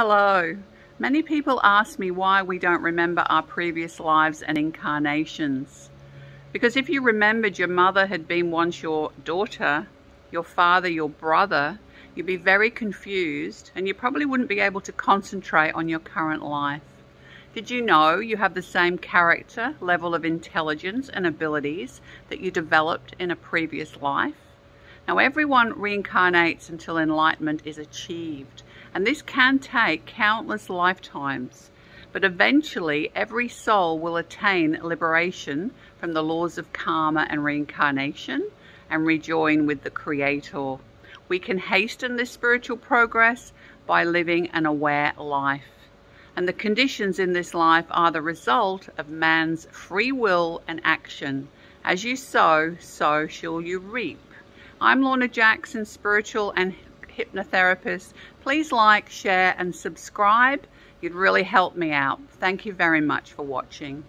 Hello. Many people ask me why we don't remember our previous lives and incarnations. Because if you remembered your mother had been once your daughter, your father your brother, you'd be very confused and you probably wouldn't be able to concentrate on your current life. Did you know you have the same character, level of intelligence and abilities that you developed in a previous life? Now everyone reincarnates until enlightenment is achieved and this can take countless lifetimes. But eventually, every soul will attain liberation from the laws of karma and reincarnation and rejoin with the Creator. We can hasten this spiritual progress by living an aware life. And the conditions in this life are the result of man's free will and action. As you sow, so shall you reap. I'm Lorna Jackson, spiritual and hypnotherapist. Please like, share and subscribe. You'd really help me out. Thank you very much for watching.